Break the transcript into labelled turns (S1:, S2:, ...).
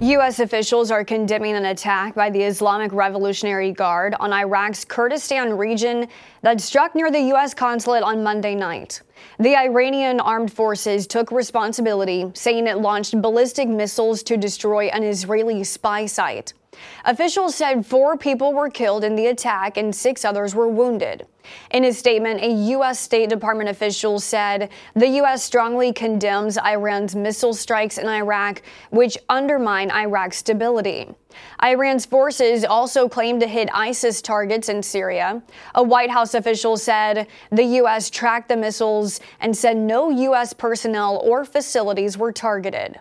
S1: U.S. officials are condemning an attack by the Islamic Revolutionary Guard on Iraq's Kurdistan region that struck near the U.S. consulate on Monday night. The Iranian armed forces took responsibility, saying it launched ballistic missiles to destroy an Israeli spy site. Officials said four people were killed in the attack and six others were wounded. In a statement, a U.S. State Department official said the U.S. strongly condemns Iran's missile strikes in Iraq, which undermine Iraq's stability. Iran's forces also claim to hit ISIS targets in Syria. A White House official said the U.S. tracked the missiles and said no U.S. personnel or facilities were targeted.